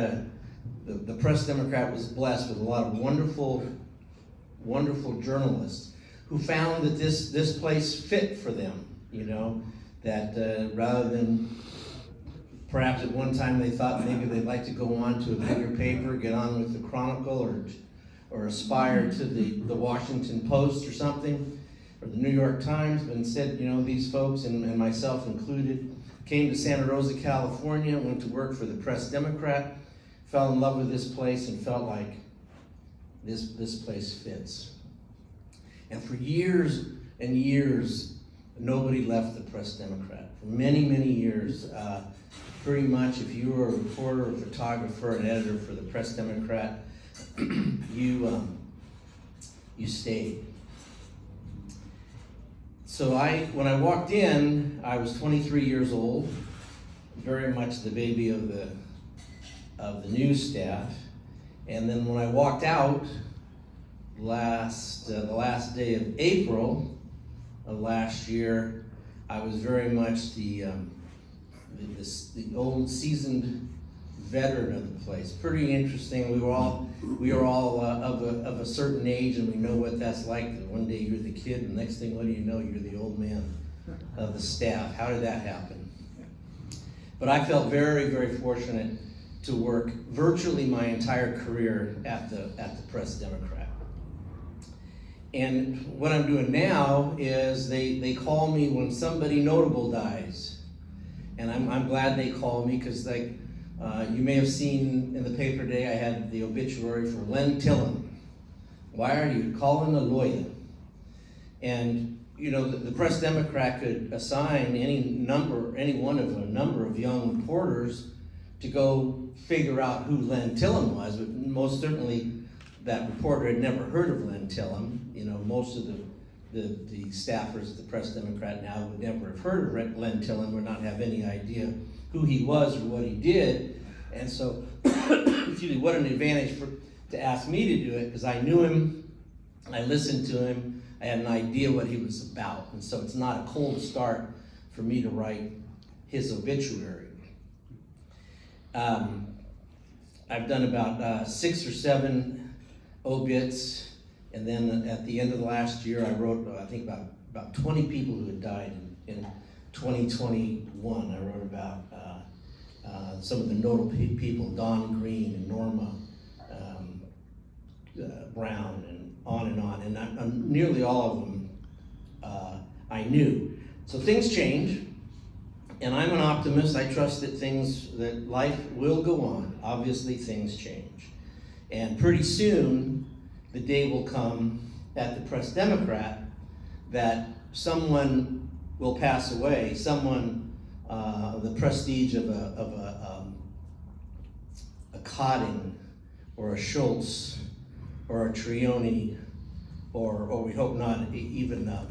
a, the, the Press Democrat was blessed with a lot of wonderful, wonderful journalists who found that this, this place fit for them, you know, that uh, rather than perhaps at one time they thought maybe they'd like to go on to a bigger paper, get on with the Chronicle or, or aspire to the, the Washington Post or something, or the New York Times, but instead, you know, these folks, and, and myself included, came to Santa Rosa, California, went to work for the Press Democrat, fell in love with this place and felt like this, this place fits. And for years and years, nobody left the Press Democrat. For many, many years, uh, pretty much if you were a reporter, a photographer, an editor for the Press Democrat, you, um, you stayed. So I, when I walked in, I was 23 years old, very much the baby of the, of the news staff. And then when I walked out last, uh, the last day of April of last year, I was very much the, um, the, this, the old seasoned veteran of the place. Pretty interesting. We were all we were all uh, of a of a certain age, and we know what that's like. One day you're the kid, and the next thing, what do you know? You're the old man of the staff. How did that happen? But I felt very, very fortunate to work virtually my entire career at the at the Press Democrat. And what I'm doing now is they, they call me when somebody notable dies. And I'm, I'm glad they call me because like uh, you may have seen in the paper today, I had the obituary for Len Tillem. Why are you calling a lawyer? And you know, the, the, Press Democrat could assign any number, any one of a number of young reporters to go figure out who Len Tillem was, but most certainly that reporter had never heard of Len Tillem. You know, most of the, the, the staffers at the Press Democrat now would never have heard of Len Tillem, would not have any idea who he was or what he did. And so, excuse me, what an advantage for, to ask me to do it because I knew him, I listened to him, I had an idea what he was about. And so it's not a cold start for me to write his obituary. Um, I've done about uh, six or seven obits, and then at the end of the last year, I wrote, uh, I think, about, about 20 people who had died in, in 2021. I wrote about uh, uh, some of the notable people, Don Green and Norma um, uh, Brown, and on and on. And I, nearly all of them uh, I knew. So things change, and I'm an optimist. I trust that things, that life will go on. Obviously, things change. And pretty soon, the day will come at the Press Democrat that someone will pass away, someone, uh, the prestige of a, of a, um, a Codding or a Schulz or a Trione or, or we hope not even, uh,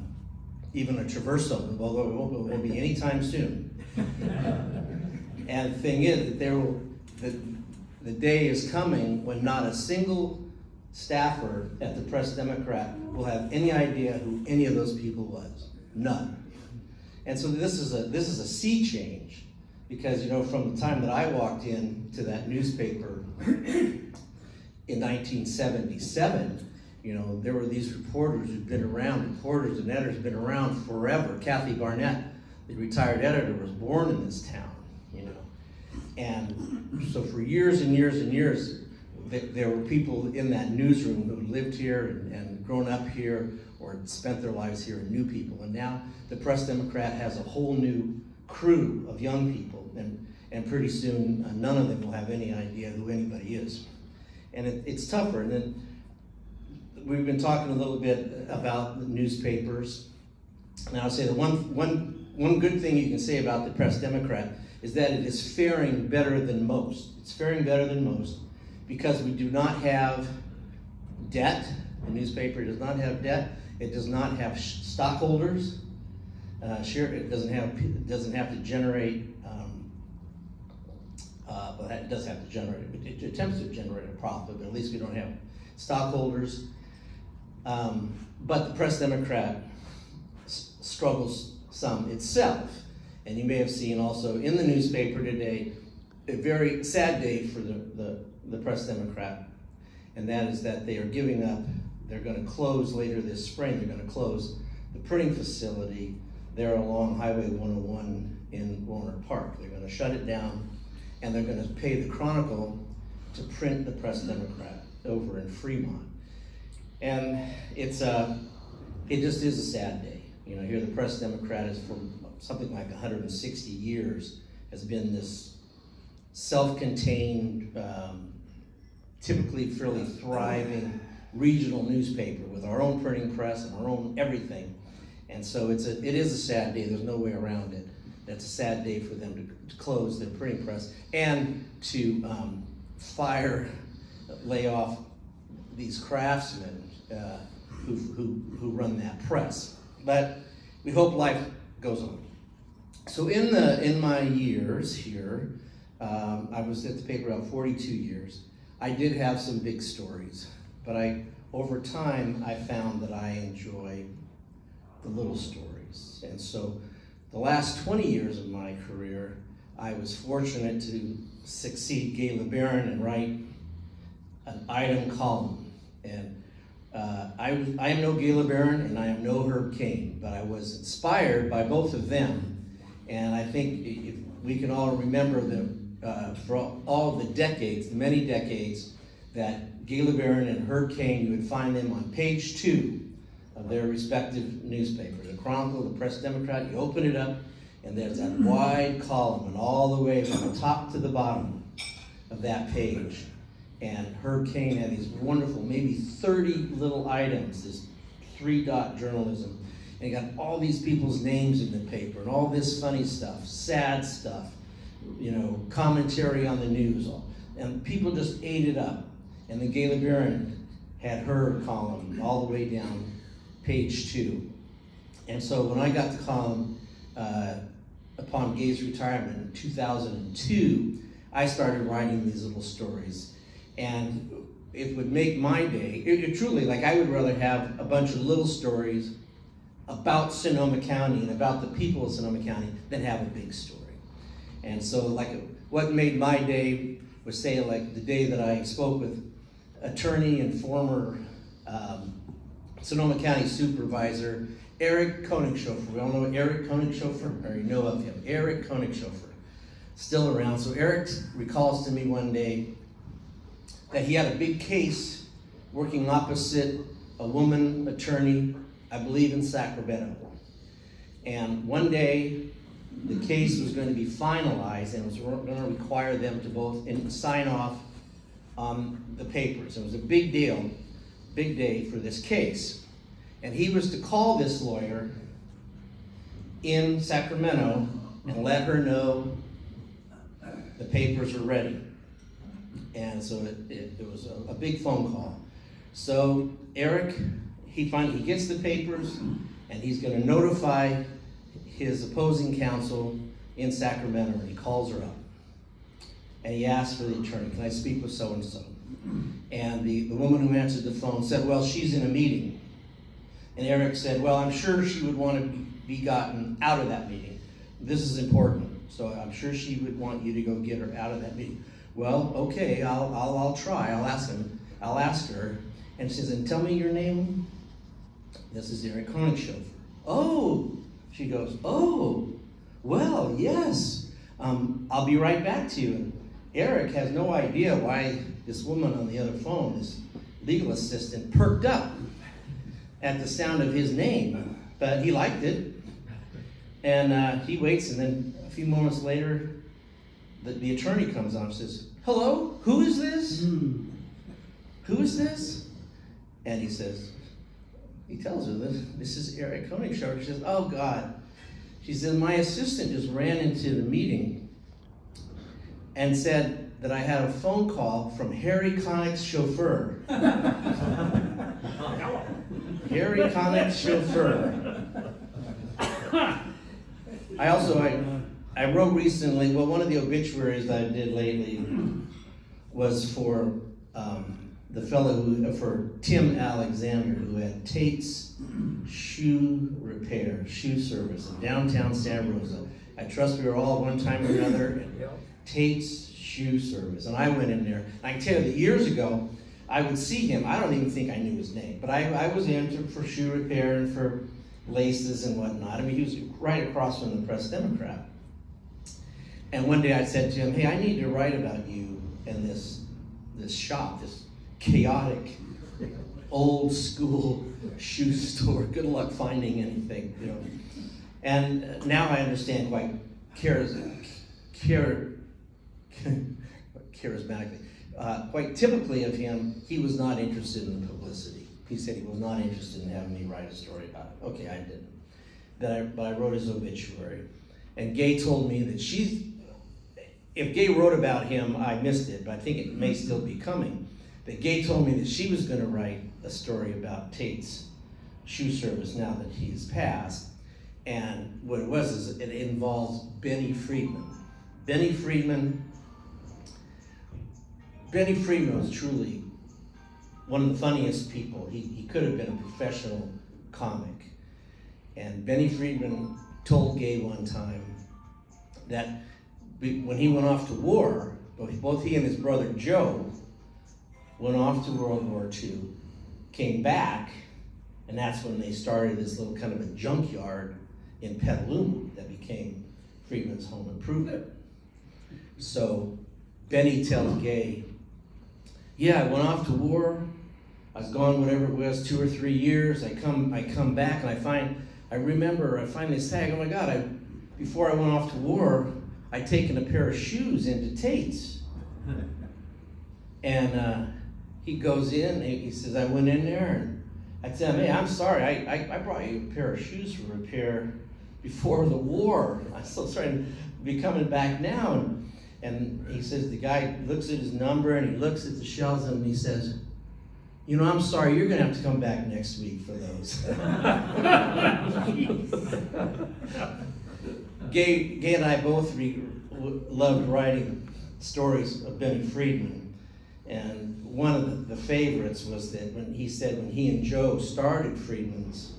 even a Traverso, although it won't, it won't be anytime soon. And the thing is that there will, the, the day is coming when not a single staffer at the Press Democrat will have any idea who any of those people was. None. And so this is a this is a sea change because you know from the time that I walked in to that newspaper in 1977, you know there were these reporters who'd been around, reporters and editors been around forever. Kathy Barnett, the retired editor, was born in this town, you know, and so for years and years and years, there were people in that newsroom who lived here and, and grown up here or spent their lives here and knew people. And now the Press Democrat has a whole new crew of young people, and, and pretty soon uh, none of them will have any idea who anybody is. And it, it's tougher. And then we've been talking a little bit about the newspapers. And I'll say the one, one, one good thing you can say about the Press Democrat is that it is faring better than most. It's faring better than most because we do not have debt. The newspaper does not have debt. It does not have stockholders. Uh, share, it doesn't have it doesn't have to generate. Um, uh, but it does have to generate. It, it attempts to generate a profit, but at least we don't have stockholders. Um, but the Press Democrat struggles some itself, and you may have seen also in the newspaper today a very sad day for the, the, the Press Democrat, and that is that they are giving up. They're going to close later this spring. They're going to close the printing facility there along Highway 101 in Rohnert Park. They're going to shut it down, and they're going to pay the Chronicle to print the Press Democrat over in Fremont. And it's a, it just is a sad day. You know, here the Press Democrat is for something like 160 years has been this self-contained, um, typically fairly thriving regional newspaper with our own printing press and our own everything. And so it's a, it is a sad day. There's no way around it. That's a sad day for them to, to close their printing press and to um, fire, lay off these craftsmen uh, who, who, who run that press. But we hope life goes on. So in the in my years here, um, I was at the paper about 42 years. I did have some big stories, but I over time I found that I enjoy the little stories. And so the last 20 years of my career, I was fortunate to succeed Gaye LeBaron and write an item column. And uh, I, am no Gaye LeBaron and I am no Herb Caen, but I was inspired by both of them. And I think we can all remember them uh, for all, the decades, the many decades, that Gaye LeBaron and Herb Caen, you would find them on page two of their respective newspapers. The Chronicle, the Press Democrat, you open it up, and there's that wide column, and all the way from the top to the bottom of that page. And Herb Caen had these wonderful, maybe 30 little items, this three dot journalism. And he got all these people's names in the paper, and all this funny stuff, sad stuff, you know, commentary on the news. And people just ate it up. And the Gaye LeBaron had her column all the way down page two. And so when I got the column uh, upon Gaye's retirement in 2002, I started writing these little stories. And it would make my day, it, it truly, like I would rather have a bunch of little stories about Sonoma County and about the people of Sonoma County than have a big story. And so like what made my day was say like the day that I spoke with attorney and former um, Sonoma County Supervisor Eric Koenigshofer. We all know Eric Koenigshofer, or you know of him. Eric Koenigshofer, still around. So Eric recalls to me one day that he had a big case working opposite a woman attorney, I believe in Sacramento. And one day, the case was going to be finalized and was going to require them to both sign off on the papers. It was a big deal big day for this case. And he was to call this lawyer in Sacramento and let her know the papers were ready. And so it, it, it was a, a, big phone call. So Eric, he finally he gets the papers and he's going to notify his opposing counsel in Sacramento and he calls her up. And he asks for the attorney, can I speak with so and so? And the, the woman who answered the phone said, Well, she's in a meeting. And Eric said, Well, I'm sure she would want to be gotten out of that meeting. This is important. So I'm sure she would want you to go get her out of that meeting. Well, okay, I'll, I'll, I'll try. I'll ask him. I'll ask her. And she says, And tell me your name. This is Eric Koenigshofer. Oh, she goes, Oh, well, yes. Um, I'll be right back to you. Eric has no idea why this woman on the other phone, this legal assistant, perked up at the sound of his name, but he liked it. And uh, he waits, and then a few moments later, the, the attorney comes on and says, Hello, who is this? Mm. Who is this? And he says, he tells her this, this is Eric Koenigshofer. She says, Oh God. She says, My assistant just ran into the meeting and said, that I had a phone call from Harry Connick's chauffeur. Harry Connick's chauffeur. I also, I, I wrote recently, well, one of the obituaries that I did lately was for um, the fellow who, for Tim Alexander, who had Tate's Shoe Repair, Shoe Service in downtown San Rosa. I trust we were all one time or another. Tate's shoe service. And I went in there. And I can tell you that years ago, I would see him. I don't even think I knew his name, but I, I was in for shoe repair and for laces and whatnot. I mean, he was right across from the Press Democrat. And one day I said to him, "Hey, I need to write about you in this this shop, this chaotic, old school shoe store. Good luck finding anything, you know." And now I understand quite charismatically, charismatically, uh, quite typically of him, he was not interested in the publicity. He said he was not interested in having me write a story about it. Okay, I didn't. That I, but I wrote his obituary. And Gaye told me that she's, if Gaye wrote about him, I missed it, but I think it may mm-hmm. still be coming. That Gaye told me that she was going to write a story about Tate's shoe service now that he's passed. And what it was is it involves Benny Friedman. Benny Friedman, Benny Friedman was truly one of the funniest people. He, he could have been a professional comic. And Benny Friedman told Gaye one time that when he went off to war, both he and his brother Joe went off to World War II, came back, and that's when they started this little kind of a junkyard in Petaluma that became Friedman's Home Improvement. So Benny tells Gaye, yeah, I went off to war. I was gone whatever it was, two or three years. I come, I come back and I find, I remember, I find this tag. Oh my God! I, before I went off to war, I'd taken a pair of shoes into Tate's, and uh, he goes in. He says, I went in there and I said, Hey, I'm sorry. I, I, I brought you a pair of shoes for repair before the war. I'm still trying to be coming back now. And, and he says, the guy looks at his number and he looks at the shelves and he says, you know, I'm sorry, you're going to have to come back next week for those. Gaye, Gaye and I both re, loved writing stories of Benny Friedman. And one of the, the favorites was that when he said when he and Joe started Friedman's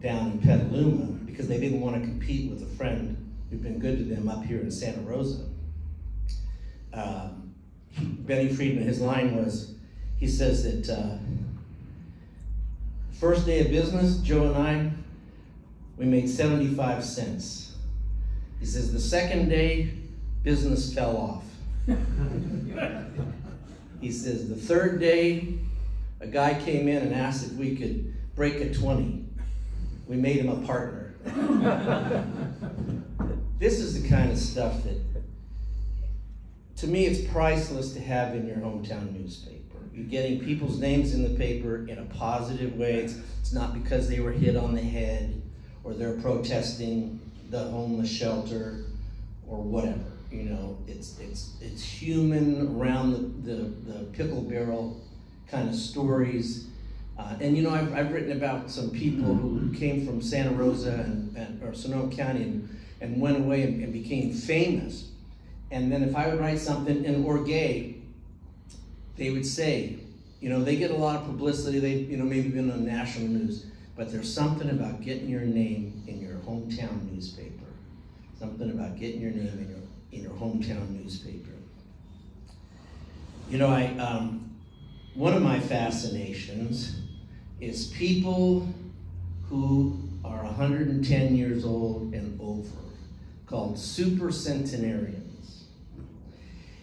down in Petaluma, because they didn't want to compete with a friend who'd been good to them up here in Santa Rosa. Um, Benny Friedman, his line was, he says that uh, first day of business, Joe and I, we made 75 cents. He says the second day, business fell off. he says the third day, a guy came in and asked if we could break a 20. We made him a partner. this is the kind of stuff that, to me, it's priceless to have in your hometown newspaper. You're getting people's names in the paper in a positive way. It's, it's not because they were hit on the head or they're protesting the homeless shelter or whatever. You know, it's it's it's human around the, the, the pickle barrel kind of stories uh, and you know, I've, I've written about some people who came from Santa Rosa and, and or Sonoma County and, and went away and, and, became famous. And then if I would write something in or gay, they would say, you know, they get a lot of publicity. They, you know, maybe been on national news, but there's something about getting your name in your hometown newspaper. Something about getting your name in your in your hometown newspaper. You know, I um, one of my fascinations is people who are 110 years old and over, called supercentenarians.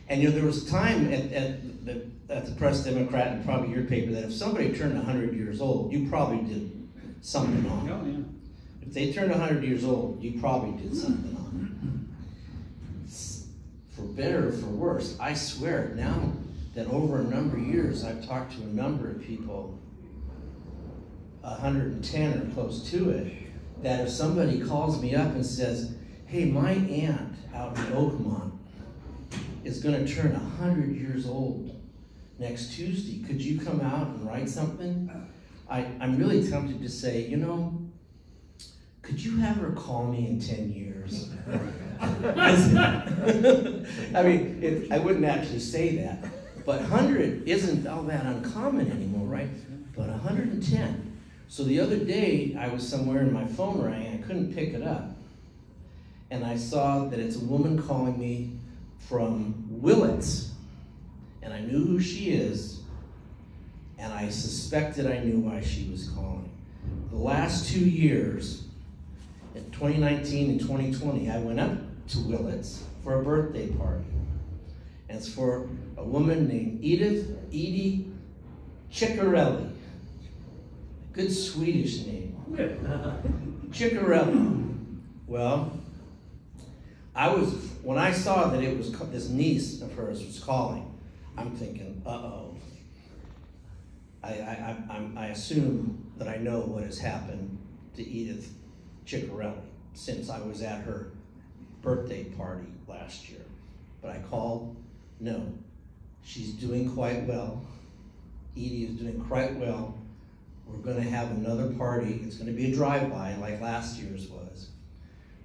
And you know, there was a time at, at, the, at the Press Democrat and probably your paper that if somebody turned 100 years old, you probably did something on oh, yeah. If they turned 100 years old, you probably did something on it. For better or for worse, I swear, now that over a number of years, I've talked to a number of people 110 or close to it, that if somebody calls me up and says, hey, my aunt out in Oakmont is going to turn 100 years old next Tuesday. Could you come out and write something? I, I'm really tempted to say, you know, have her call me in 10 years? I mean, it, I wouldn't actually say that. But 100 isn't all that uncommon anymore, right? But 110. So the other day, I was somewhere and my phone rang and I couldn't pick it up. And I saw that it's a woman calling me from Willits, and I knew who she is, and I suspected I knew why she was calling. The last two years, in 2019 and 2020, I went up to Willits for a birthday party. And it's for a woman named Edith Edie Ceccarelli. Good Swedish name. Ceccarelli. Well, I was when I saw that it was this niece of hers was calling. I'm thinking, uh oh. I, I, I, I assume that I know what has happened to Edith Ceccarelli since I was at her birthday party last year. But I called, no, she's doing quite well. Edie is doing quite well. We're going to have another party. It's going to be a drive-by like last year's was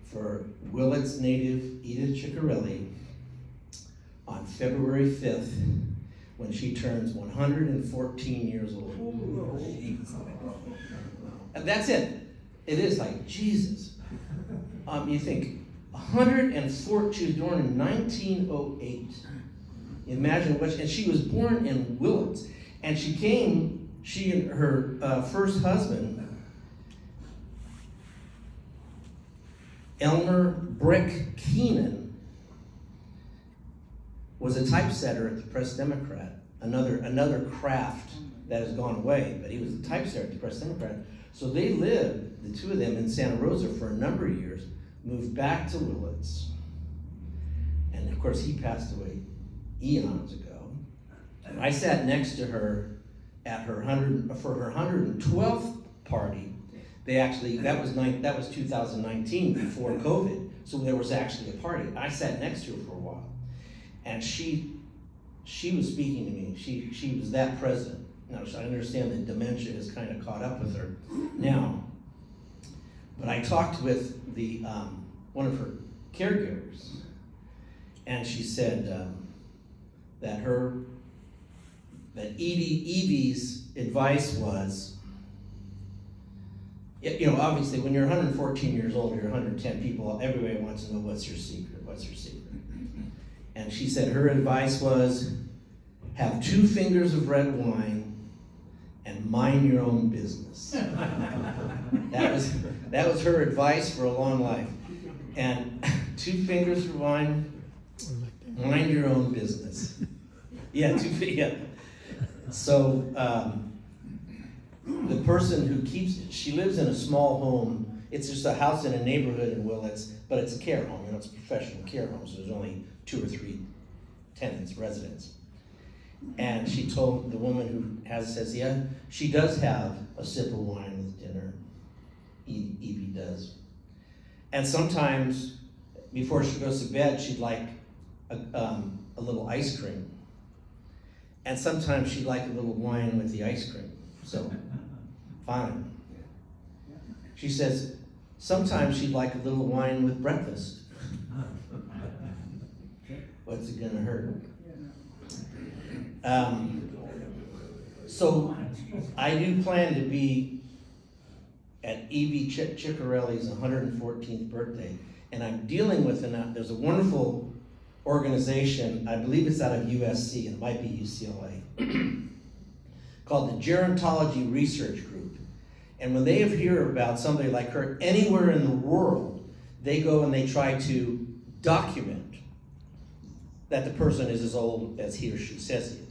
for Willits native Edith Ceccarelli on February 5th when she turns 114 years old. And that's it. It is like Jesus. Um, you think 104. She was born in 1908. Imagine what. She, and she was born in Willits, and she came. She and her uh, first husband, Elmer Brick Keenan, was a typesetter at the Press Democrat. Another another craft that has gone away, but he was a typesetter at the Press Democrat. So they lived, the two of them, in Santa Rosa for a number of years moved back to Willits. And of course, he passed away eons ago. I sat next to her at her 100, for her 112th party. They actually, that was, that was 2019 before COVID. So there was actually a party. I sat next to her for a while. And she, she was speaking to me. She, she was that present. Now, I understand that dementia has kind of caught up with her now. But I talked with the um, one of her caregivers, and she said um, that her that Edie Evie's advice was, you know, obviously when you're 114 years old, you're 110 people, everybody wants to know what's your secret, what's your secret. And she said her advice was, have two fingers of red wine and mind your own business. that was that was her advice for a long life. And two fingers for wine, mind your own business. Yeah, two yeah. So um, the person who keeps she lives in a small home. It's just a house in a neighborhood in Willits, but it's a care home. You know, it's a professional care home, so there's only two or three tenants, residents. And she told the woman who has says, yeah, she does have a sip of wine with dinner. Evie does. And sometimes before she goes to bed, she'd like a, um, a little ice cream. And sometimes she'd like a little wine with the ice cream. So, fine. She says, sometimes she'd like a little wine with breakfast. What's it gonna hurt? Um, so I do plan to be at Evie Ch- Ceccarelli's 114th birthday, and I'm dealing with an. There's a wonderful organization, I believe it's out of USC, and it might be UCLA, called the Gerontology Research Group. And when they hear about somebody like her anywhere in the world, they go and they try to document that the person is as old as he or she says he is.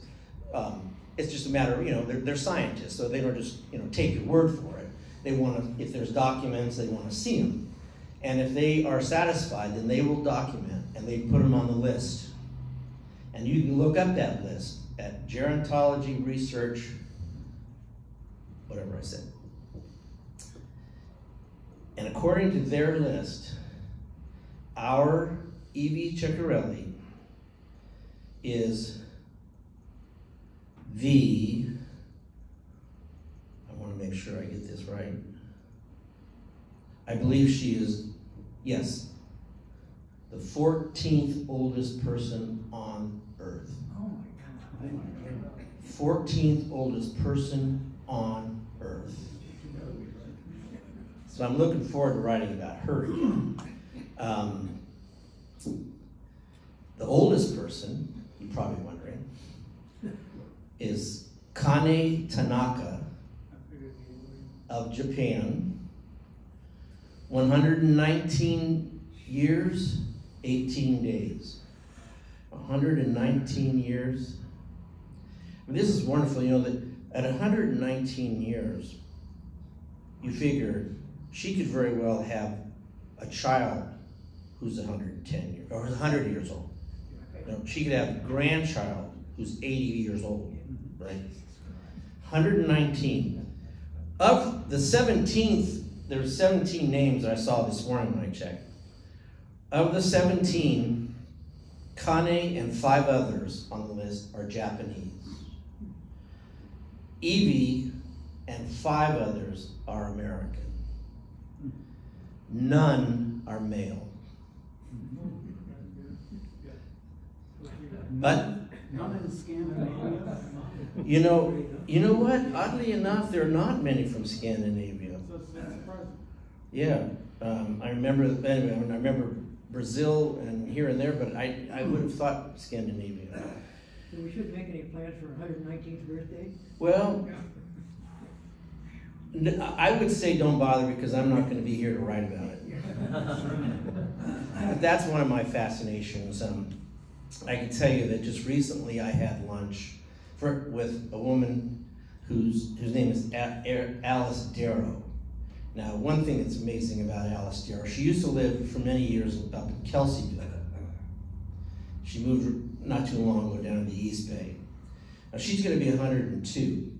Um, it's just a matter of, you know, they're, they're scientists, so they don't just, you know, take your word for it. They want to, if there's documents, they want to see them. And if they are satisfied, then they will document and they put them on the list. And you can look up that list at Gerontology Research, whatever I said. And according to their list, our Evie Ceccarelli is the, I want to make sure I get this right. I believe she is, yes, the 14th oldest person on earth. Oh my God. 14th oldest person on earth. So I'm looking forward to writing about her. Um, The oldest person, you're probably wondering, is Kane Tanaka of Japan. 119 years, 18 days. 119 years. this is wonderful, you know, that at 119 years, you figure she could very well have a child who's 110 years or 100 years old. You know, she could have a grandchild who's 80 years old, right? 119. Of the 17th, there's 17 names that I saw this morning when I checked. Of the 17, Kane and five others on the list are Japanese. Evie and five others are American. None are male. But you know, you know what? Oddly enough, there are not many from Scandinavia. Yeah, um, I remember. Anyway, I remember Brazil and here and there, but I, I would have thought Scandinavia. So we shouldn't make any plans for 119th birthday? Well, I would say don't bother because I'm not going to be here to write about it. but that's one of my fascinations. Um, I can tell you that just recently I had lunch with a woman whose, whose name is Alice Darrow. Now, one thing that's amazing about Alice Darrow, she used to live for many years up in Kelseyville. She moved not too long ago down to the East Bay. Now, she's going to be 102.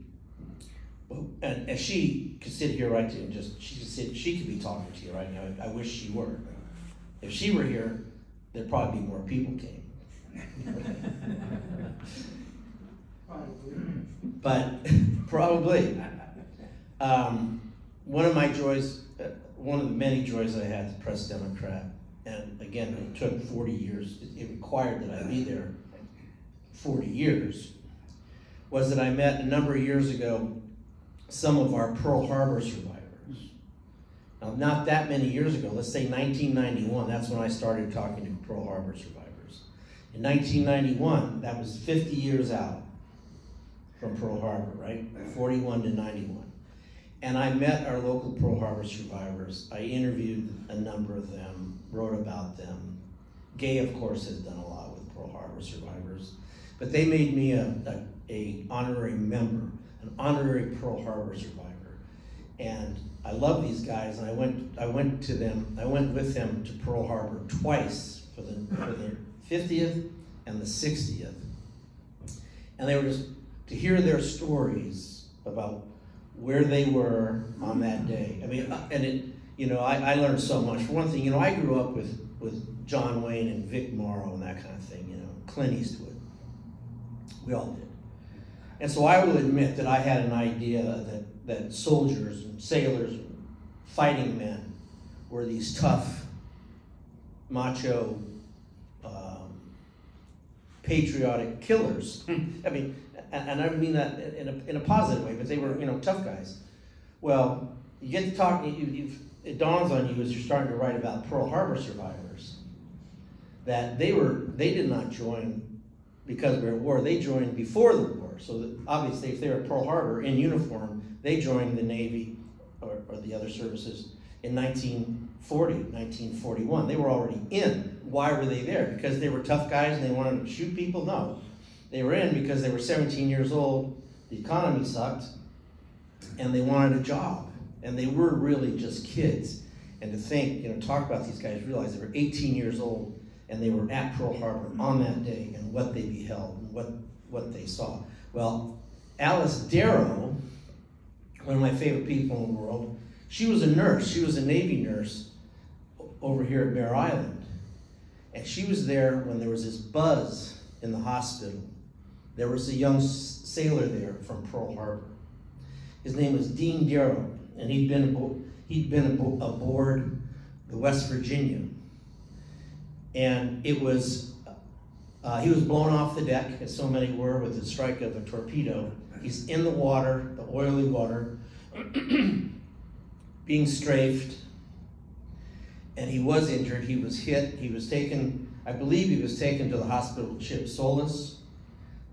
And, and she could sit here right now and just, she could sit, she could be talking to you right now. I wish she were. If she were here, there'd probably be more people came. but probably. Um, one of my joys, uh, one of the many joys I had to press Democrat, and again, it took 40 years, it required that I be there 40 years, was that I met a number of years ago some of our Pearl Harbor survivors. Now, not that many years ago, let's say 1991, that's when I started talking to Pearl Harbor survivors. In 1991, that was 50 years out from Pearl Harbor, right? 41 to 91. And I met our local Pearl Harbor survivors. I interviewed a number of them, wrote about them. Gaye, of course, has done a lot with Pearl Harbor survivors. But they made me a, a, a honorary member, an honorary Pearl Harbor survivor. And I love these guys, and I went, I went to them, I went with them to Pearl Harbor twice for the, for the 50th and the 60th. And they were just, to hear their stories about where they were on that day. I mean, uh, and it, you know, I, I learned so much. For one thing, you know, I grew up with, with John Wayne and Vic Morrow and that kind of thing, you know, Clint Eastwood. We all did. And so I will admit that I had an idea that, that soldiers and sailors and fighting men were these tough, macho, um, patriotic killers. I mean, and, I mean that in a, in a positive way, but they were, you know, tough guys. Well, you get to talk, you, you, it dawns on you as you're starting to write about Pearl Harbor survivors that they were, they did not join because we were at war. They joined before the war. So obviously, if they were at Pearl Harbor in uniform, they joined the Navy or, or the other services in 1940, 1941. They were already in. Why were they there? Because they were tough guys and they wanted to shoot people? No. They were in because they were 17 years old, the economy sucked, and they wanted a job. And they were really just kids. And to think, you know, talk about these guys, realize they were 18 years old and they were at Pearl Harbor on that day and what they beheld and what, what they saw. Well, Alice Darrow, one of my favorite people in the world, she was a nurse. She was a Navy nurse over here at Mare Island. And she was there when there was this buzz in the hospital there was a young sailor there from Pearl Harbor. His name was Dean Darrow, and he'd been, he'd been aboard the West Virginia. And it was, uh, he was blown off the deck, as so many were, with the strike of a torpedo. He's in the water, the oily water, being strafed, and he was injured. He was hit. He was taken I believe he was taken to the hospital ship Solace.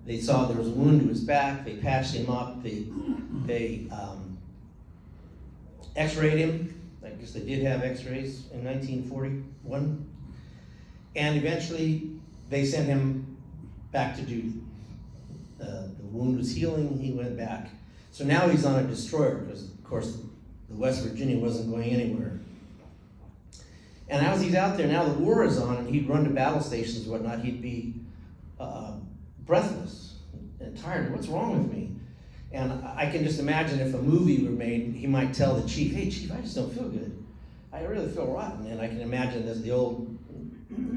They saw there was a wound to his back. They patched him up. They, they um, x-rayed him. I guess they did have x-rays in 1941. And eventually they sent him back to duty. Uh, the wound was healing, he went back. So now he's on a destroyer because, of course, the West Virginia wasn't going anywhere. And as he's out there, now the war is on, and he'd run to battle stations and whatnot, he'd be uh, breathless and tired. What's wrong with me? And I can just imagine if a movie were made, he might tell the chief, hey, chief, I just don't feel good. I really feel rotten. And I can imagine this, the old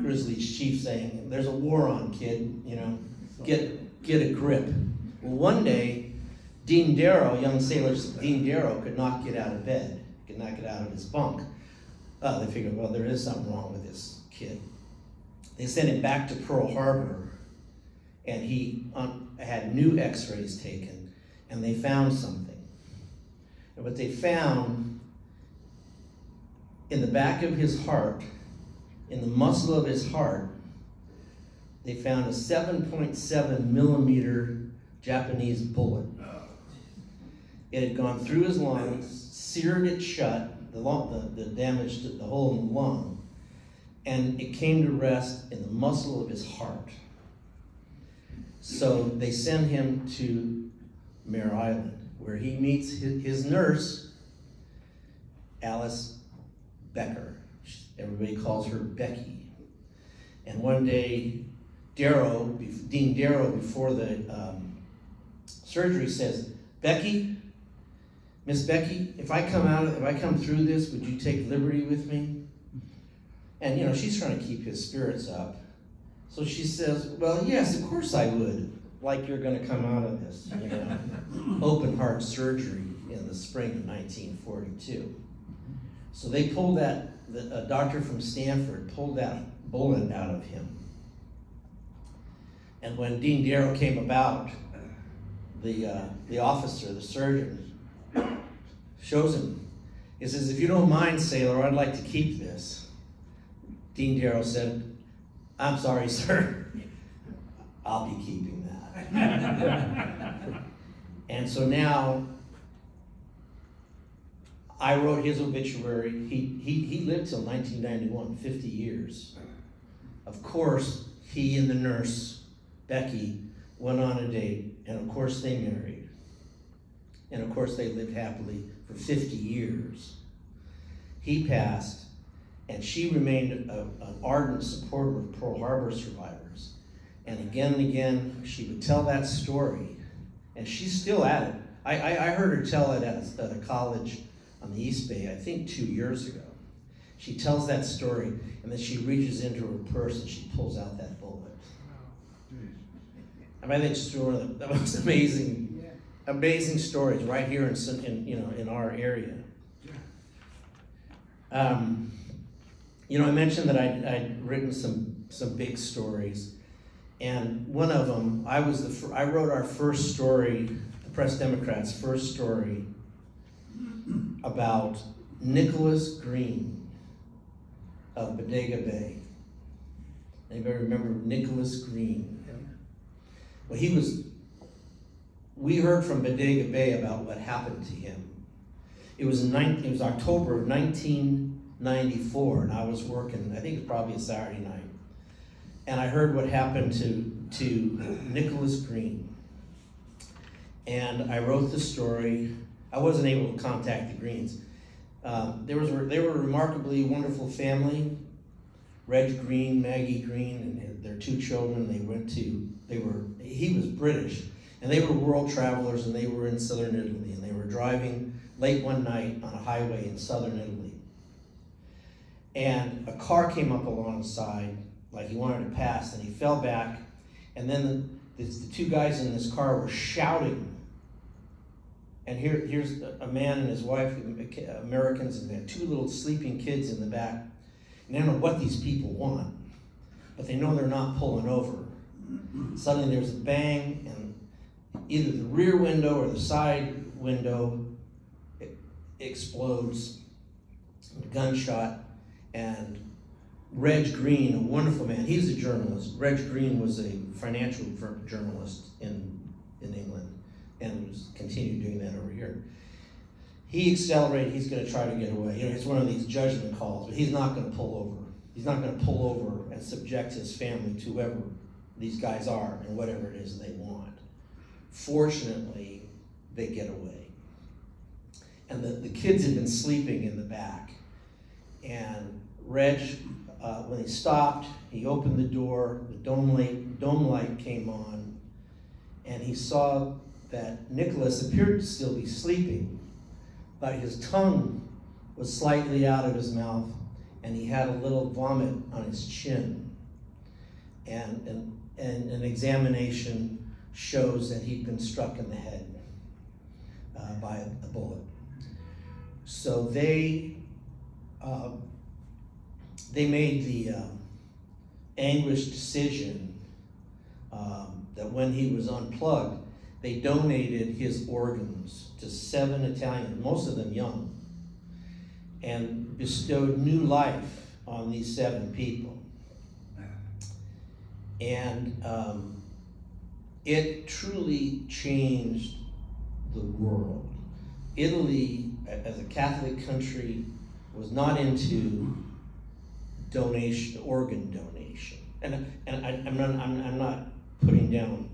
grizzly chief saying, there's a war on, kid, you know, get, get a grip. Well, one day, Dean Darrow, young sailor Dean Darrow, could not get out of bed, could not get out of his bunk. Uh, they figured, well, there is something wrong with this kid. They sent him back to Pearl Harbor, and he had new x-rays taken, and they found something. And what they found in the back of his heart, in the muscle of his heart, they found a 7.7 millimeter Japanese bullet. It had gone through his lungs, seared it shut, the, lung, the, the damage to the hole in the lung, and it came to rest in the muscle of his heart. So they send him to Mare Island, where he meets his, nurse, Alice Becker. Everybody calls her Becky. And one day, Darrow, Dean Darrow, before the um, surgery, says, Becky, Miss Becky, if I come out, if I come through this, would you take liberty with me? And you know, she's trying to keep his spirits up. So she says, Well, yes, of course I would. Like you're going to come out of this, you know, open heart surgery in the spring of 1942. So they pulled that, the, a doctor from Stanford pulled that bullet out of him. And when Dean Darrow came about, the, uh, the officer, the surgeon, shows him. He says, If you don't mind, sailor, I'd like to keep this. Dean Darrow said, I'm sorry, sir. I'll be keeping that. and so now I wrote his obituary. He, he, he lived till 1991, 50 years. Of course, he and the nurse, Becky, went on a date, and of course, they married. And of course, they lived happily for 50 years. He passed, and she remained a, an ardent supporter of Pearl Harbor survivors. And again and again, she would tell that story, and she's still at it. I, I, I heard her tell it at a, at a college on the East Bay, I think two years ago. She tells that story, and then she reaches into her purse and she pulls out that bullet. I mean, I think it's one of the, most amazing, amazing stories right here in, in you know in our area. Um, you know, I mentioned that I'd, I'd, written some some big stories, and one of them, I was the fir- I wrote our first story, the Press Democrat's first story about Nicholas Green of Bodega Bay. Anybody remember Nicholas Green? Well, he was, we heard from Bodega Bay about what happened to him. It was, in, it was October of 1994, and I was working, I think it was probably a Saturday night. And I heard what happened to, to Nicholas Green. And I wrote the story. I wasn't able to contact the Greens. Um, there was, they were a remarkably wonderful family. Reg Green, Maggie Green, and their two children. They went to, they were, he was British, and they were world travelers, and they were in southern Italy, and they were driving late one night on a highway in southern Italy. And a car came up alongside, like he wanted to pass, and he fell back, and then the, the, the two guys in this car were shouting and here, here's a man and his wife, Americans, and they had two little sleeping kids in the back. And they don't know what these people want, but they know they're not pulling over. Suddenly there's a bang, and either the rear window or the side window explodes, gunshot, and Reg Green, a wonderful man, he's a journalist. Reg Green was a financial journalist in, in England and was continued doing that over here. He accelerated, he's gonna try to get away. You know, it's one of these judgment calls, but he's not gonna pull over. He's not gonna pull over and subject his family to whoever these guys are and whatever it is they want. Fortunately, they get away. And the, the kids had been sleeping in the back. And Reg, uh, when he stopped, he opened the door, the dome light, dome light came on, and he saw that Nicholas appeared to still be sleeping, but his tongue was slightly out of his mouth, and he had a little vomit on his chin. And, and, and an examination shows that he'd been struck in the head uh, by a bullet. So they uh, they made the um, anguished decision um, that when he was unplugged, they donated his organs to seven Italians, most of them young, and bestowed new life on these seven people. And um, it truly changed the world. Italy, as a Catholic country, was not into donation, organ donation. And, and I, I'm, not, I'm, I'm not putting down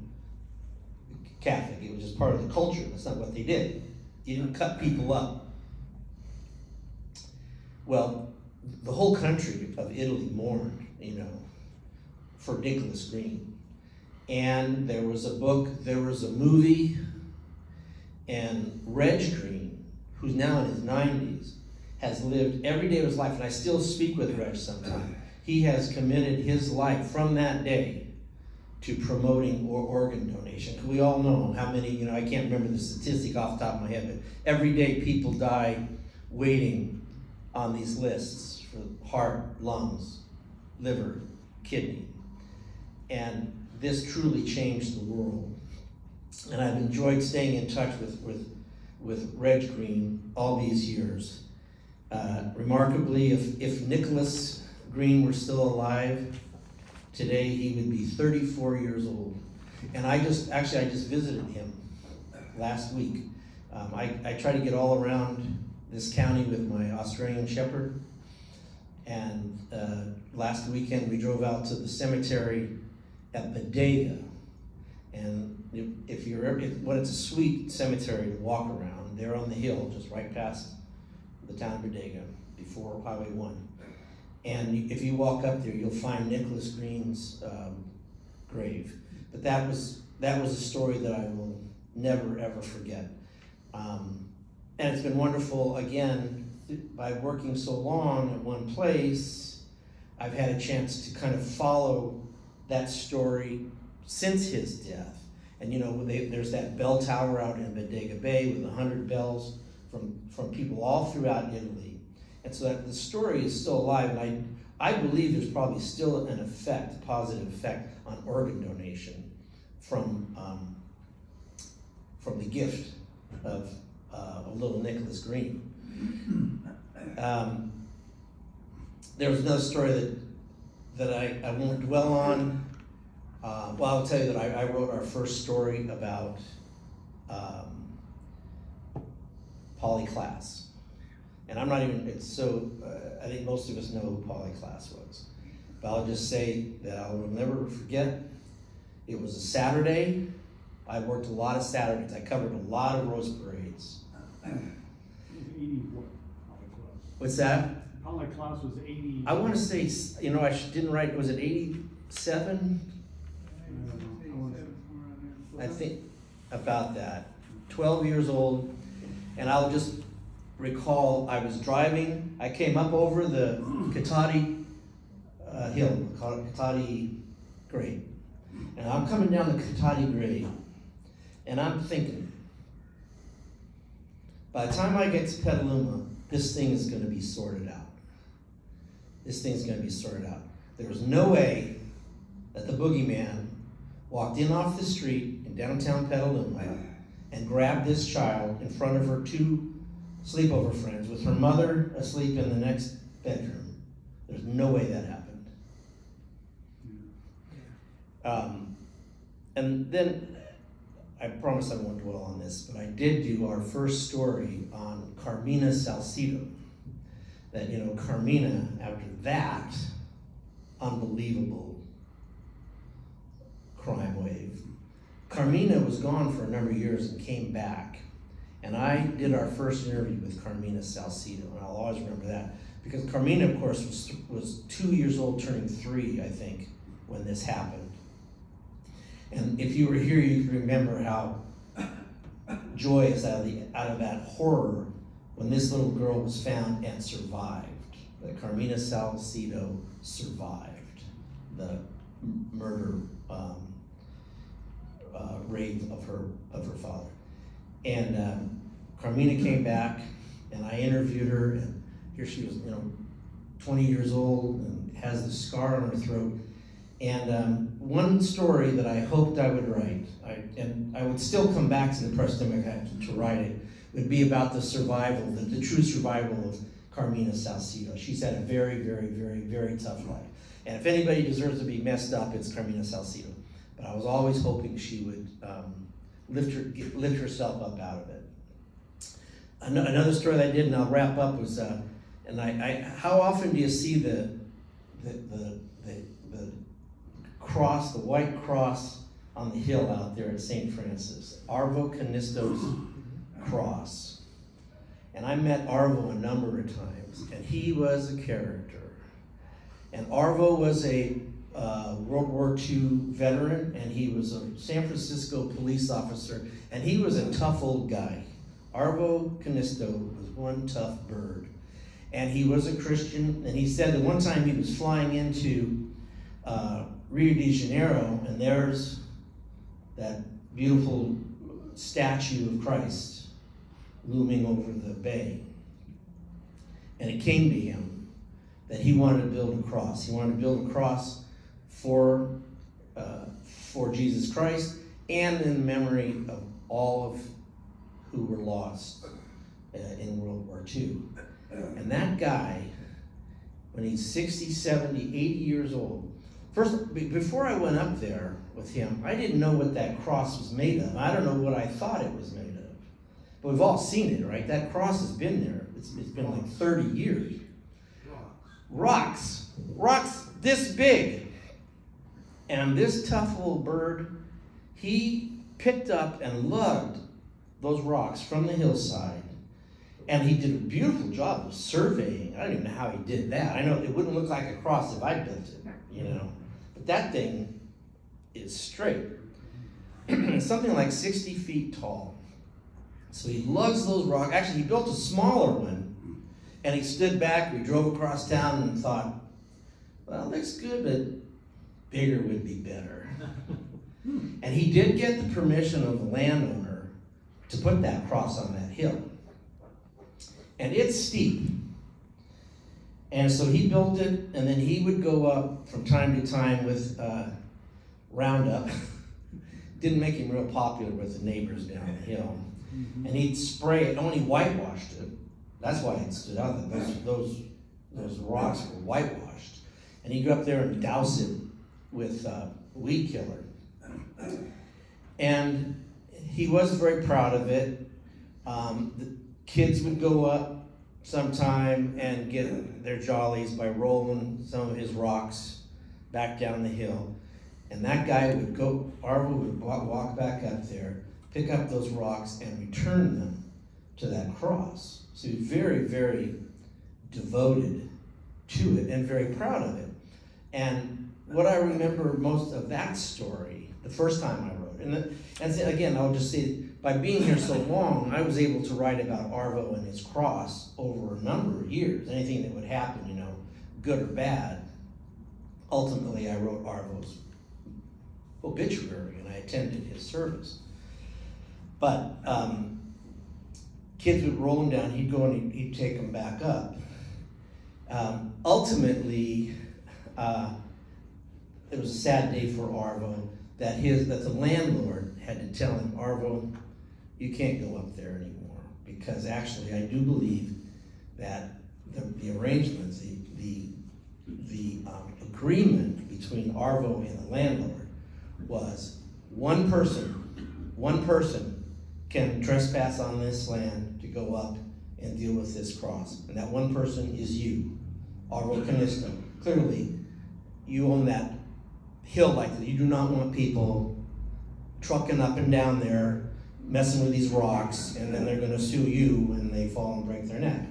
Catholic, it was just part of the culture, that's not what they did. You didn't cut people up. Well, the whole country of Italy mourned, you know, for Nicholas Green. And there was a book, there was a movie, and Reg Green, who's now in his 90s, has lived every day of his life, and I still speak with Reg sometimes. He has committed his life from that day to promoting or organ donation. we all know how many, you know, I can't remember the statistic off the top of my head, but every day people die waiting on these lists for heart, lungs, liver, kidney. And this truly changed the world. And I've enjoyed staying in touch with, with, with Reg Green all these years. Uh, remarkably, if, if Nicholas Green were still alive today, he would be 34 years old. And I just, actually, I just visited him last week. Um, I, I try to get all around this county with my Australian Shepherd. And uh, last weekend, we drove out to the cemetery at Bodega. And if, you're ever, well, it's a sweet cemetery to walk around. They're on the hill, just right past the town of Bodega, before Highway 1. And if you walk up there, you'll find Nicholas Green's um, grave. But that was that was a story that I will never ever forget. Um, and it's been wonderful again by working so long at one place. I've had a chance to kind of follow that story since his death. And you know, they, there's that bell tower out in Bodega Bay with a hundred bells from from people all throughout Italy. And so that the story is still alive, and I, I believe there's probably still an effect, a positive effect on organ donation from, um, from the gift of, uh, of little Nicholas Green. Um, there was another story that, that I, I won't dwell on. Uh, well, I'll tell you that I, I wrote our first story about um, Polly Klaas. And I'm not even, it's so, uh, I think most of us know who Polly Klaas was. But I'll just say that I will never forget. It was a Saturday. I worked a lot of Saturdays. I covered a lot of rose parades. Eighty what? Polly Klaas. What's that? Polly Klaas was eighty. I want to say, you know, I didn't write, was it 87? I don't know. I want- I think about that. 12 years old, and I'll just recall I was driving. I came up over the Cotati uh, hill, Cotati grade, and I'm coming down the Cotati grade, and I'm thinking, by the time I get to Petaluma, this thing is going to be sorted out. This thing's going to be sorted out. There was no way that the boogeyman walked in off the street in downtown Petaluma and grabbed this child in front of her two sleepover friends with her mother asleep in the next bedroom. There's no way that happened. Um, and then I promise I won't dwell on this, but I did do our first story on Carmina Salcido. That, you know, Carmina, after that unbelievable crime wave Carmina was gone for a number of years and came back. And I did our first interview with Carmina Salcido, and I'll always remember that. Because Carmina, of course, was, was two years old, turning three, I think, when this happened. And if you were here, you can remember how joyous out of, the, out of that horror when this little girl was found and survived. That Carmina Salcido survived the murder um, rape of her of her father. And um, Carmina came back, and I interviewed her, and here she was, you know, 20 years old and has the scar on her throat. And um, one story that I hoped I would write, I, and I would still come back to the press to, to write it, would be about the survival, the, the true survival of Carmina Salcido. She's had a very, very, very, very tough life. And if anybody deserves to be messed up, it's Carmina Salcido. But I was always hoping she would um, lift, her, get, lift herself up out of it. Another story that I did, and I'll wrap up, was, uh, and I, I, how often do you see the, the, the, the, the cross, the white cross on the hill out there at St. Francis? Arvo Kannisto's cross. And I met Arvo a number of times, and he was a character. And Arvo was a uh, World War II veteran, and he was a San Francisco police officer, and he was a tough old guy. Arvo Kannisto was one tough bird. And he was a Christian, and he said that one time he was flying into uh, Rio de Janeiro, and there's that beautiful statue of Christ looming over the bay. And it came to him that he wanted to build a cross. He wanted to build a cross for, uh, for Jesus Christ and in memory of all of who were lost uh, in World War II. And that guy, when he's 60, 70, 80 years old, first, before I went up there with him, I didn't know what that cross was made of. I don't know what I thought it was made of. But we've all seen it, right? That cross has been there. It's, it's been like 30 years. Rocks. Rocks this big. And this tough little bird, he picked up and lugged those rocks from the hillside. And he did a beautiful job of surveying. I don't even know how he did that. I know it wouldn't look like a cross if I built it, you know. But that thing is straight. Something like 60 feet tall. So he lugs those rocks. Actually, he built a smaller one. And he stood back. We drove across town and thought, well, looks good, but bigger would be better. and he did get the permission of the landowner to put that cross on that hill. And it's steep. And so he built it, and then he would go up from time to time with uh, Roundup. Didn't make him real popular with the neighbors down the hill. Mm-hmm. And he'd spray it, he whitewashed it, that's why it stood out. Those, those, those rocks were whitewashed. And he'd go up there and douse it with uh, weed killer. And he was very proud of it. Um, the kids would go up sometime and get their jollies by rolling some of his rocks back down the hill. And that guy would go, Arvo would walk back up there, pick up those rocks, and return them to that cross. So he was very, very devoted to it and very proud of it. And what I remember most of that story, the first time I wrote, and, the, and again, I'll just say, by being here so long, I was able to write about Arvo and his cross over a number of years. Anything that would happen, you know, good or bad. Ultimately, I wrote Arvo's obituary and I attended his service. But um, kids would roll him down, he'd go and he'd, he'd take them back up. Um, ultimately, uh, it was a sad day for Arvo that his that the landlord had to tell him, Arvo, you can't go up there anymore because actually I do believe that the, the arrangements, the the the um, agreement between Arvo and the landlord was one person, one person can trespass on this land to go up and deal with this cross. And that one person is you, Arvo Kannisto. Clearly, you own that hill like that. You do not want people trucking up and down there, messing with these rocks, and then they're going to sue you when they fall and break their neck.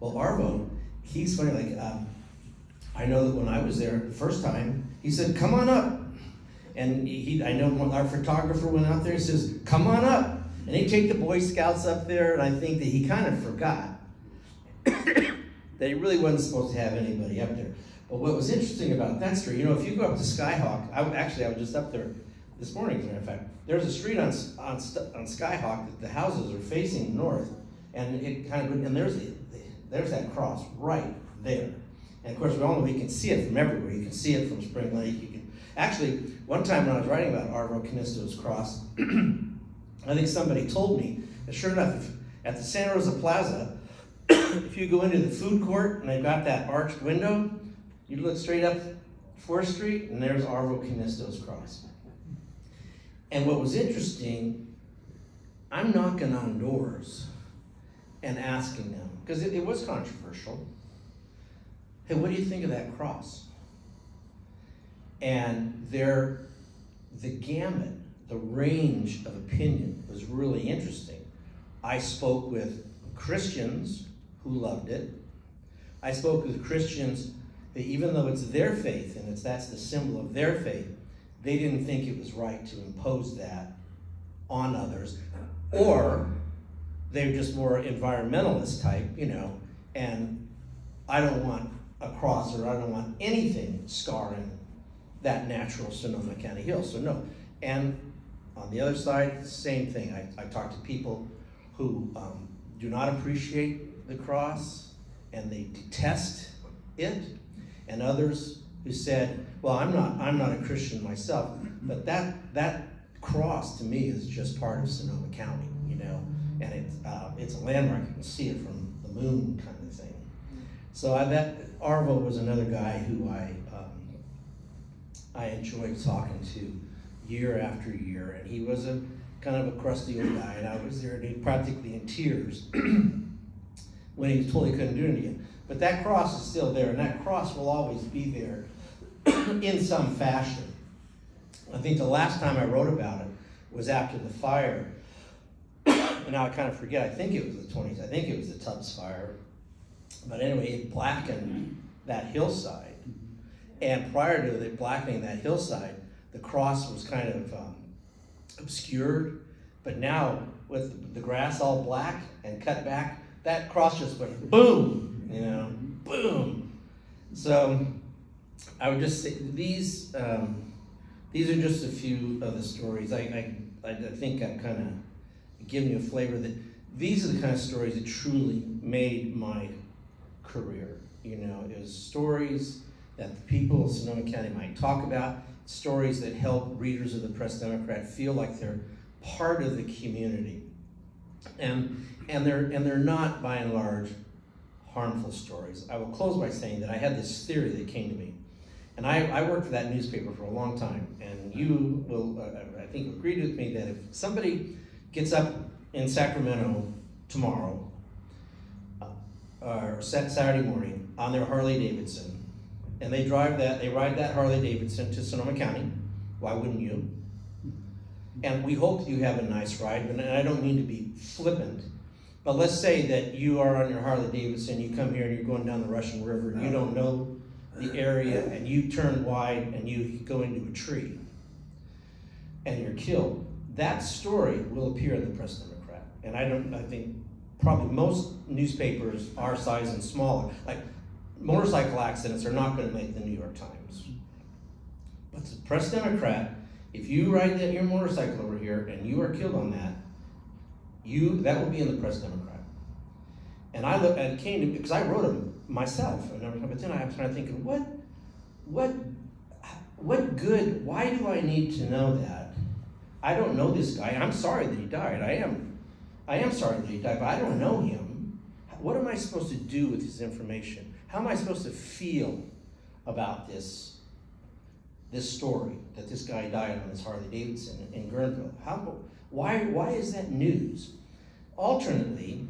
Well, Arvo, he's funny. Like, um, I know that when I was there the first time, he said, "Come on up." And he, I know our photographer went out there, he says, "Come on up." And they take the Boy Scouts up there, and I think that he kind of forgot that he really wasn't supposed to have anybody up there. But what was interesting about that street, you know, if you go up to Skyhawk, I actually I was just up there this morning, as a matter of fact. There's a street on on, on Skyhawk that the houses are facing north, and it kind of and there's the, there's that cross right there. And of course, we all know we can see it from everywhere. You can see it from Spring Lake. You can actually one time when I was writing about Arvo Kannisto's cross. I think somebody told me that sure enough, at the Santa Rosa Plaza, if you go into the food court and they've got that arched window, you look straight up 4th Street and there's Arvo Kannisto's cross. And what was interesting, I'm knocking on doors and asking them, because it, it was controversial. Hey, what do you think of that cross? And they're the gamut the range of opinion was really interesting. I spoke with Christians who loved it. I spoke with Christians that even though it's their faith and it's that's the symbol of their faith, they didn't think it was right to impose that on others. Or they're just more environmentalist type, you know, and I don't want a cross or I don't want anything scarring that natural Sonoma County hill. So no. And on the other side, same thing. I, I talk to people who um, do not appreciate the cross and they detest it, and others who said, "Well, I'm not. I'm not a Christian myself, but that that cross to me is just part of Sonoma County, you know, and it's uh, it's a landmark. You can see it from the moon, kind of thing. So I bet Arvo was another guy who I um, I enjoyed talking to year after year, and he was a kind of a crusty old guy, and I was there, practically in tears when he told he couldn't do it again. But that cross is still there, and that cross will always be there in some fashion. I think the last time I wrote about it was after the fire. and now I kind of forget. I think it was the 20s. I think it was the Tubbs fire. But anyway, it blackened that hillside. And prior to the blackening that hillside, the cross was kind of um, obscured, but now with the grass all black and cut back, that cross just went boom, you know, boom. So I would just say these um, these are just a few of the stories. I I, I think I'm kind of giving you a flavor that these are the kind of stories that truly made my career. You know, it was stories that the people of Sonoma County might talk about stories that help readers of the Press Democrat feel like they're part of the community. And, and, they're, and they're not, by and large, harmful stories. I will close by saying that I had this theory that came to me. And I, I worked for that newspaper for a long time. And you will, uh, I think, agree with me that if somebody gets up in Sacramento tomorrow, uh, or Saturday morning, on their Harley Davidson, and they drive that, they ride that Harley Davidson to Sonoma County. Why wouldn't you? And we hope you have a nice ride, and I don't mean to be flippant, but let's say that you are on your Harley Davidson, you come here and you're going down the Russian River, and you don't know the area, and you turn wide and you go into a tree, and you're killed. That story will appear in the Press Democrat, and I don't. I think probably most newspapers our size and smaller, like motorcycle accidents are not going to make the New York Times. But the Press Democrat, if you ride that, your motorcycle over here and you are killed on that, you that will be in the Press Democrat. And I look and came to because I wrote them myself, but then I was think of what, what, what good? Why do I need to know that? I don't know this guy. I'm sorry that he died. I am, I am sorry that he died, but I don't know him. What am I supposed to do with this information? How am I supposed to feel about this this story that this guy died on his Harley Davidson in Guerneville. How, why, why is that news? Alternately,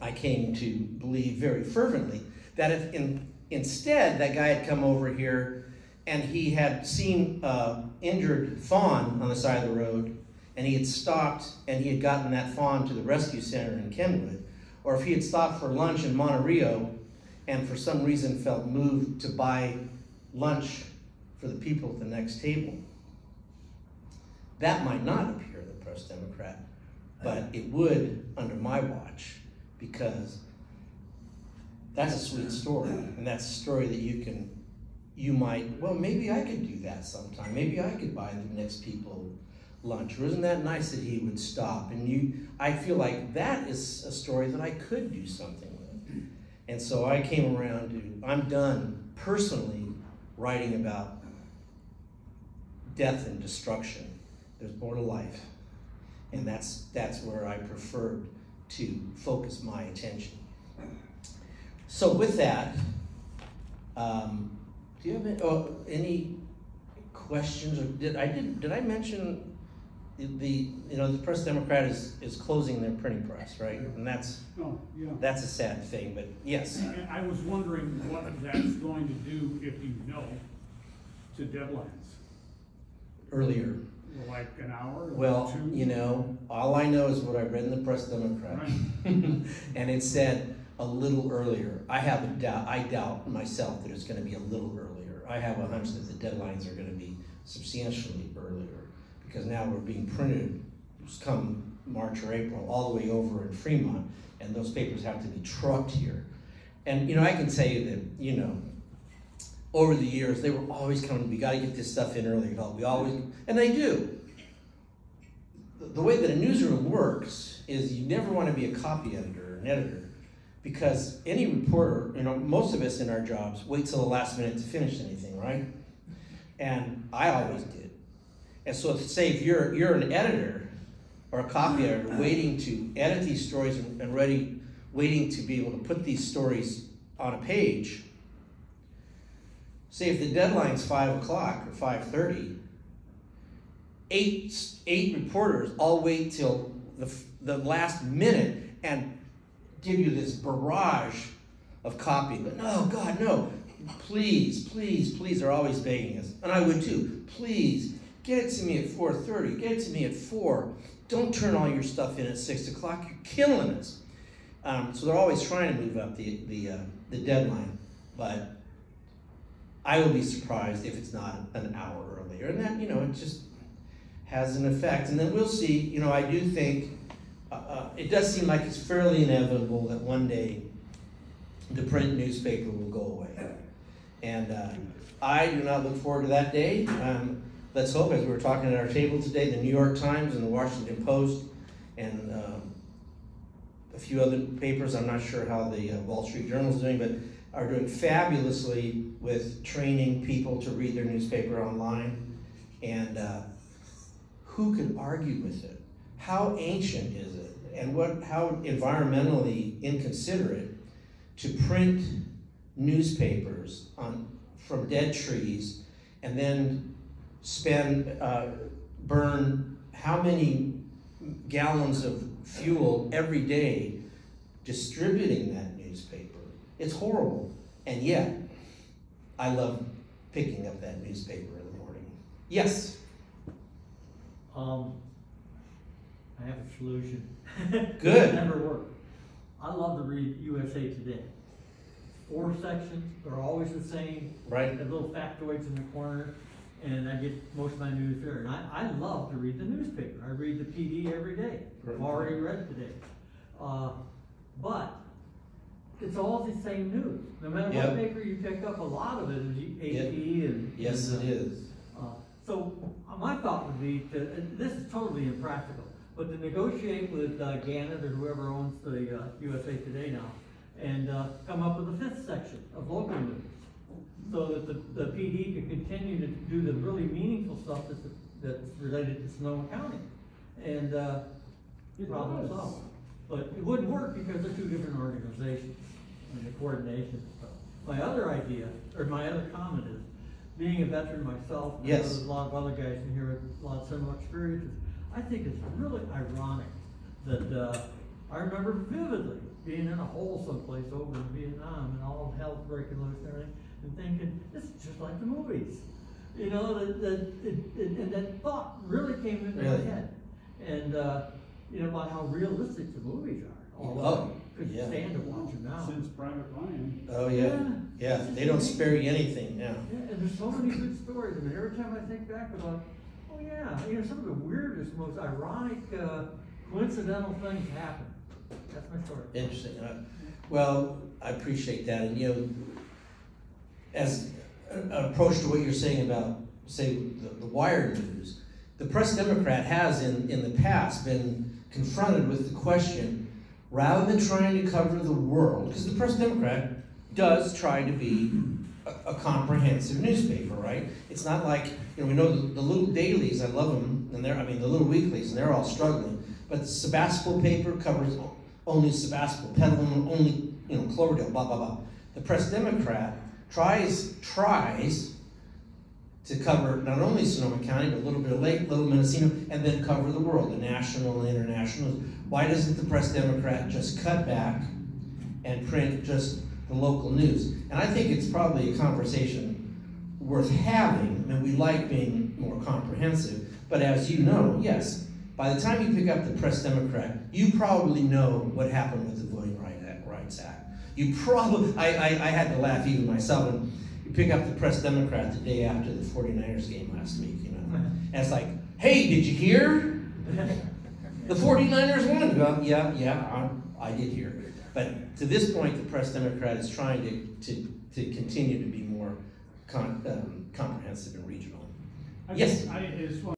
I came to believe very fervently that if in, instead that guy had come over here and he had seen uh, injured fawn on the side of the road and he had stopped and he had gotten that fawn to the rescue center in Kenwood, or if he had stopped for lunch in Monte Rio and for some reason felt moved to buy lunch for the people at the next table, that might not appear Press Democrat, but it would under my watch because that's a sweet story, and that's a story that you can, you might, well, maybe I could do that sometime. Maybe I could buy the next people lunch. Or isn't that nice that he would stop? And you, I feel like that is a story that I could do something with. And so I came around to, I'm done personally writing about death and destruction. There's more to life. And that's, that's where I preferred to focus my attention. So with that, um, do you have any, oh, any questions? Or did I did did I mention the, you know the Press Democrat is is closing their printing press, right? And that's Oh, yeah. that's a sad thing, but yes, And I was wondering what that's going to do, if you know, to deadlines. earlier. Like an hour or Well, two? you know, all I know is what I read in the Press Democrat, and it said a little earlier. I have a doubt. I doubt myself that it's going to be a little earlier. I have a hunch that the deadlines are going to be substantially earlier because now we're being printed come March or April all the way over in Fremont, and those papers have to be trucked here. And you know, I can tell you that you know, over the years they were always coming. We got to get this stuff in earlier. We always, and they do the- the way that a newsroom works is you never want to be a copy editor or an editor because any reporter, you know, most of us in our jobs wait till the last minute to finish anything, right? And I always did. And so, if, say if you're you're an editor or a copy editor uh-huh. waiting to edit these stories and, and ready, waiting to be able to put these stories on a page. Say if the deadline's five o'clock or five thirty, eight eight reporters all wait till the, the last minute and give you this barrage of copy. But no, God, no. Please, please, please, they're always begging us. And I would too. Please, get it to me at 4.30. Get it to me at 4. Don't turn all your stuff in at 6 o'clock. You're killing us. Um, so they're always trying to move up the, the, uh, the deadline. But I will be surprised if it's not an hour earlier. And that, you know, it just has an effect. And then we'll see, you know, I do think uh, uh, it does seem like it's fairly inevitable that one day the print newspaper will go away. And uh, I do not look forward to that day. Um, let's hope, as we were talking at our table today, the New York Times and the Washington Post and um, a few other papers, I'm not sure how the uh, Wall Street Journal is doing, but are doing fabulously with training people to read their newspaper online. And uh, who could argue with it? How ancient is it? And what how environmentally inconsiderate to print newspapers on from dead trees and then spend uh, burn how many gallons of fuel every day distributing that newspaper. It's horrible. And yet, I love picking up that newspaper in the morning. Yes. Um, I have a solution. Good. Never worked. I love to read USA Today. Four sections, they're always the same, Right? have little factoids in the corner, and I get most of my news there. And I, I love to read the newspaper. I read the PD every day. I've already read today. Uh, but it's all the same news. No matter Yep. what paper you pick up, a lot of it is AP and. Yes, and, it uh, is. uh, So uh, my thought would be to, and this is totally impractical, but to negotiate with uh, Gannett or whoever owns the uh, USA Today now, and uh, come up with a fifth section of local news. So that the, the PD could continue to do the really meaningful stuff that's, that's related to Sonoma County. And, uh, problem solved. But it wouldn't work because they're two different organizations and the coordination and stuff. My other idea, or my other comment is, being a veteran myself, know Yes. there's a lot of other guys in here with a lot of similar experiences. I think it's really ironic that, uh, I remember vividly being in a hole someplace over in Vietnam and all hell breaking loose and everything, and thinking, this is just like the movies. You know, that, that, it, it, and that thought really came into my head. And, uh, you know, about how realistic the movies are. Although Oh, I couldn't yeah. stand to watch them now. Since Private Ryan, Oh, yeah, yeah, they don't spare you anything, yeah. Yeah, and there's so many good stories. I mean, every time I think back about, oh yeah, you know, some of the weirdest, most ironic, uh, coincidental things happen. That's my story. Interesting. Uh, Well, I appreciate that, and you know, as an approach to what you're saying about, say, the, the Wired news, the Press Democrat has in, in the past been confronted with the question, rather than trying to cover the world, because the Press Democrat does try to be a, a comprehensive newspaper, right? It's not like, you know, we know the, the little dailies, I love them, and they're, I mean, the little weeklies, and they're all struggling, but the Sebastopol paper covers only Sebastopol, Petaluma, only, you know, Cloverdale, blah, blah, blah. The Press Democrat tries, tries to cover not only Sonoma County, but a little bit of Lake, Little Mendocino, and then cover the world, the national and international. Why doesn't the Press Democrat just cut back and print just the local news? And I think it's probably a conversation worth having. I mean, we like being more comprehensive, but as you know, yes, by the time you pick up the Press Democrat, you probably know what happened with the Voting Rights Act. You probably, I, I, I had to laugh even myself you pick up the Press Democrat the day after the 49ers game last week, you know. And it's like, hey, did you hear? The 49ers won. You go, yeah, yeah, I, I did hear. But to this point, the Press Democrat is trying to, to, to continue to be more con, um, comprehensive and regional. I Yes. just, I just want